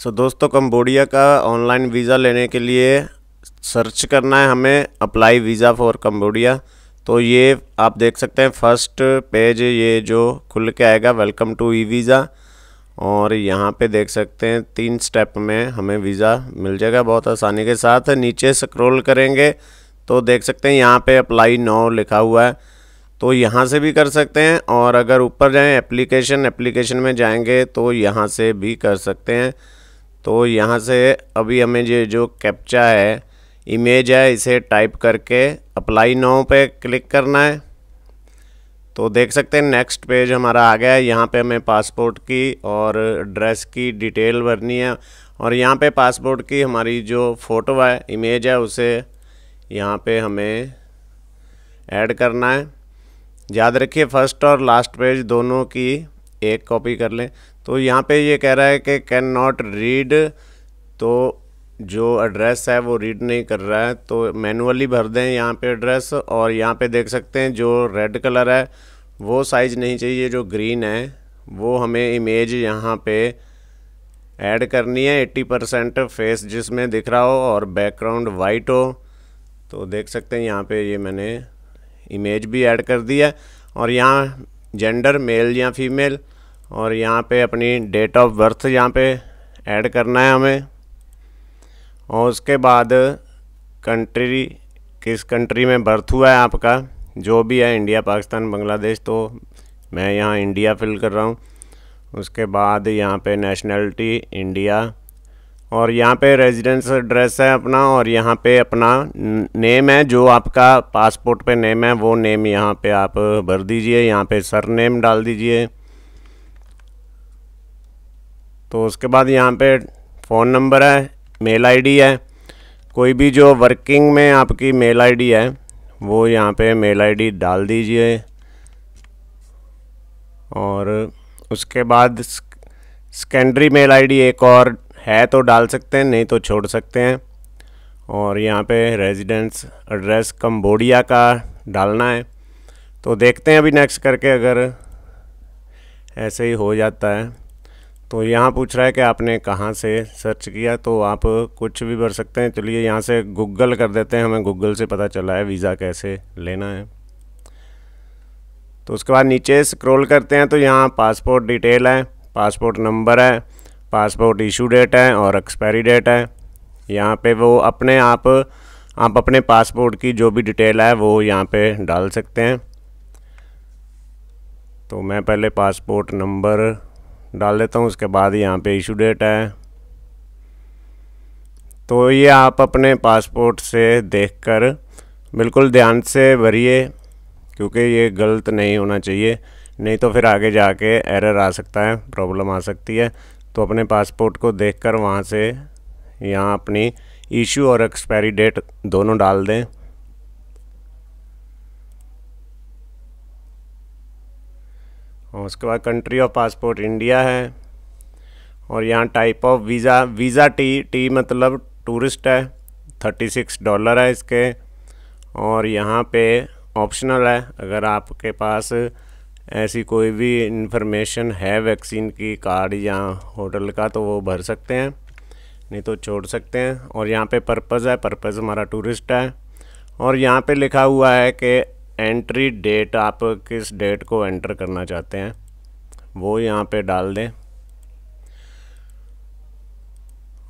सो so, दोस्तों Cambodia का online visa लेने के लिए सर्च करना है हमें अप्लाई वीज़ा फॉर कम्बोडिया तो ये आप देख सकते हैं फ़र्स्ट पेज ये जो खुल के आएगा वेलकम टू ई वीज़ा और यहाँ पे देख सकते हैं तीन स्टेप में हमें वीज़ा मिल जाएगा बहुत आसानी के साथ। नीचे स्क्रॉल करेंगे तो देख सकते हैं यहाँ पे अप्लाई नो लिखा हुआ है। तो यहाँ से भी कर सकते हैं और अगर ऊपर जाएँ एप्लीकेशन एप्लीकेशन में जाएँगे तो यहाँ से भी कर सकते हैं। तो यहाँ से अभी हमें ये जो कैप्चा है इमेज है, इसे टाइप करके अप्लाई नाउ पे क्लिक करना है। तो देख सकते हैं नेक्स्ट पेज हमारा आ गया है। यहाँ पे हमें पासपोर्ट की और ड्रेस की डिटेल भरनी है। और यहाँ पे पासपोर्ट की हमारी जो फ़ोटो है इमेज है, उसे यहाँ पे हमें ऐड करना है। याद रखिए फ़र्स्ट और लास्ट पेज दोनों की एक कॉपी कर लें। तो यहाँ पे ये कह रहा है कि कैन नॉट रीड तो जो एड्रेस है वो रीड नहीं कर रहा है। तो मैनुअली भर दें यहाँ पे एड्रेस और यहाँ पे देख सकते हैं जो रेड कलर है, वो साइज़ नहीं चाहिए, जो ग्रीन है, वो हमें इमेज यहाँ पे ऐड करनी है। 80 परसेंट फेस जिसमें दिख रहा हो और बैकग्राउंड वाइट हो। तो देख सकते हैं यहाँ पे ये मैंने इमेज भी ऐड कर दी है। और यहाँ जेंडर मेल या फीमेल और यहाँ पे अपनी डेट ऑफ़ बर्थ यहाँ पे ऐड करना है हमें। और उसके बाद कंट्री किस कंट्री में बर्थ हुआ है आपका, जो भी है इंडिया पाकिस्तान बांग्लादेश तो मैं यहाँ इंडिया फिल कर रहा हूँ। उसके बाद यहाँ पे नेशनलिटी इंडिया और यहाँ पे रेजिडेंस एड्रेस है अपना और यहाँ पे अपना नेम है, जो आपका पासपोर्ट पे नेम है, वो नेम यहाँ पे आप भर दीजिए, यहाँ पे सर नेम डाल दीजिए। तो उसके बाद यहाँ पे फ़ोन नंबर है मेल आईडी है। कोई भी जो वर्किंग में आपकी मेल आईडी है, वो यहाँ पे मेल आईडी डाल दीजिए। और उसके बाद सेकेंडरी मेल आईडी एक और है तो डाल सकते हैं, नहीं तो छोड़ सकते हैं। और यहाँ पे रेजिडेंस एड्रेस कम्बोडिया का डालना है। तो देखते हैं अभी नेक्स्ट करके अगर ऐसे ही हो जाता है। तो यहाँ पूछ रहा है कि आपने कहाँ से सर्च किया तो आप कुछ भी भर सकते हैं। चलिए यहाँ से गूगल कर देते हैं, हमें गूगल से पता चला है वीज़ा कैसे लेना है। तो उसके बाद नीचे स्क्रॉल करते हैं तो यहाँ पासपोर्ट डिटेल है पासपोर्ट नंबर है। पासपोर्ट इशू डेट है और एक्सपायरी डेट है। यहाँ पे वो अपने आप आप अपने पासपोर्ट की जो भी डिटेल है वो यहाँ पे डाल सकते हैं। तो मैं पहले पासपोर्ट नंबर डाल देता हूँ, उसके बाद यहाँ पे इशू डेट है। तो ये आप अपने पासपोर्ट से देखकर बिल्कुल ध्यान से भरिए, क्योंकि ये गलत नहीं होना चाहिए। नहीं तो फिर आगे जाके एरर आ सकता है प्रॉब्लम आ सकती है। तो अपने पासपोर्ट को देखकर वहाँ से यहाँ अपनी इशू और एक्सपायरी डेट दोनों डाल दें। और उसके बाद कंट्री ऑफ़ पासपोर्ट इंडिया है। और यहाँ type of visa visa T T मतलब टूरिस्ट है। थर्टी सिक्स डॉलर है इसके। और यहाँ पे ऑप्शनल है। अगर आपके पास ऐसी कोई भी इंफॉर्मेशन है वैक्सीन की कार्ड या होटल का तो वो भर सकते हैं। नहीं तो छोड़ सकते हैं। और यहाँ पे पर्पज़ है पर्पज़ हमारा टूरिस्ट है। और यहाँ पे लिखा हुआ है कि एंट्री डेट आप किस डेट को एंटर करना चाहते हैं, वो यहाँ पे डाल दें।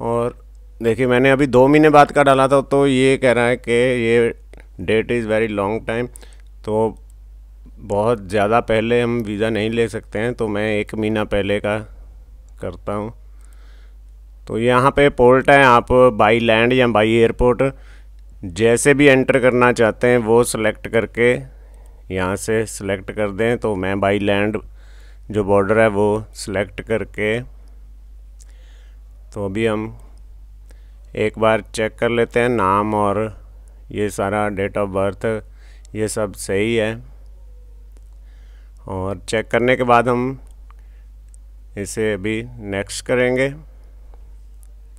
और देखिए, मैंने अभी दो महीने बाद का डाला था तो ये कह रहा है कि ये date is very long time तो बहुत ज़्यादा पहले हम वीज़ा नहीं ले सकते हैं तो मैं एक महीना पहले का करता हूँ। तो यहाँ पे पोर्ट है, आप बाई लैंड या बाई एयरपोर्ट जैसे भी एंटर करना चाहते हैं, वो सिलेक्ट करके यहाँ से सिलेक्ट कर दें तो मैं बाई लैंड जो बॉर्डर है वो सिलेक्ट करके तो अभी हम एक बार चेक कर लेते हैं, नाम और ये सारा डेट ऑफ़ बर्थ, ये सब सही है। और चेक करने के बाद हम इसे अभी नेक्स्ट करेंगे।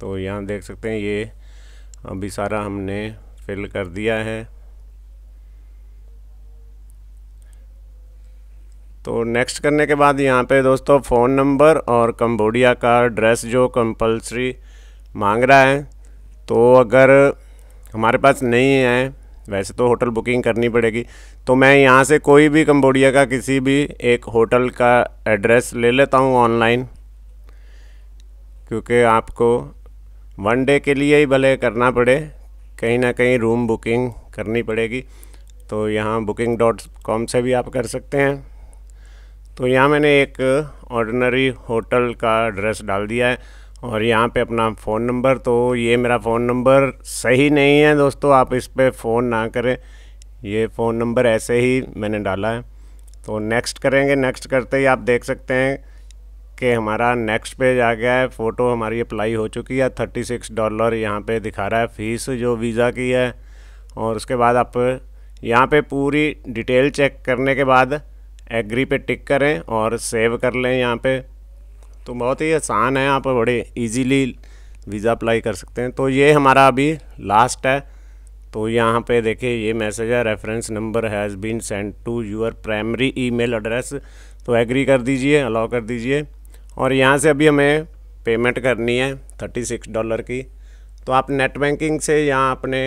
तो यहाँ देख सकते हैं, ये अभी सारा हमने फिल कर दिया है। तो नेक्स्ट करने के बाद यहाँ पे दोस्तों फ़ोन नंबर और कम्बोडिया का ड्रेस जो कंपलसरी मांग रहा है तो अगर हमारे पास नहीं है वैसे तो होटल बुकिंग करनी पड़ेगी। तो मैं यहाँ से कोई भी कम्बोडिया का किसी भी एक होटल का एड्रेस ले लेता हूँ ऑनलाइन, क्योंकि आपको वन डे के लिए ही भले करना पड़े, कहीं ना कहीं रूम बुकिंग करनी पड़ेगी। तो यहाँ बुकिंग डॉट कॉम से भी आप कर सकते हैं। तो यहाँ मैंने एक ऑर्डनरी होटल का एड्रेस डाल दिया है। और यहाँ पे अपना फ़ोन नंबर तो ये मेरा फ़ोन नंबर सही नहीं है दोस्तों, आप इस पर फ़ोन ना करें। ये फ़ोन नंबर ऐसे ही मैंने डाला है। तो नेक्स्ट करेंगे नेक्स्ट करते ही आप देख सकते हैं कि हमारा नेक्स्ट पेज आ गया है। फ़ोटो हमारी अप्लाई हो चुकी है। थर्टी सिक्स डॉलर यहाँ पे दिखा रहा है। फ़ीस जो वीज़ा की है। और उसके बाद आप यहाँ पे पूरी डिटेल चेक करने के बाद एग्री पे टिक करें और सेव कर लें यहाँ पे। तो बहुत ही आसान है, आप बड़े इजीली वीज़ा अप्लाई कर सकते हैं। तो ये हमारा अभी लास्ट है। तो यहाँ पे देखिए, ये मैसेज है reference number has been send to your primary email address तो एग्री कर दीजिए अलाउ कर दीजिए। और यहाँ से अभी हमें पेमेंट करनी है थर्टी सिक्स डॉलर की। तो आप नेट बैंकिंग से यहाँ अपने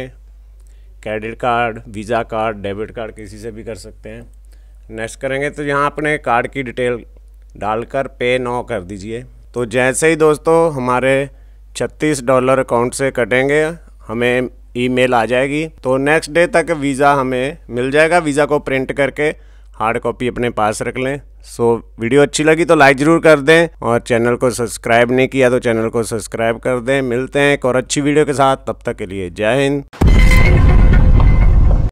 credit card Visa card debit card किसी से भी कर सकते हैं। नेक्स्ट करेंगे तो यहाँ अपने कार्ड की डिटेल डालकर पे नो कर दीजिए। तो जैसे ही दोस्तों हमारे 36 डॉलर अकाउंट से कटेंगे हमें ईमेल आ जाएगी। तो नेक्स्ट डे तक वीज़ा हमें मिल जाएगा। वीज़ा को प्रिंट करके हार्ड कॉपी अपने पास रख लें। सो so, वीडियो अच्छी लगी तो लाइक ज़रूर कर दें और चैनल को सब्सक्राइब नहीं किया तो चैनल को सब्सक्राइब कर दें। मिलते हैं एक और अच्छी वीडियो के साथ। तब तक के लिए जय हिंद।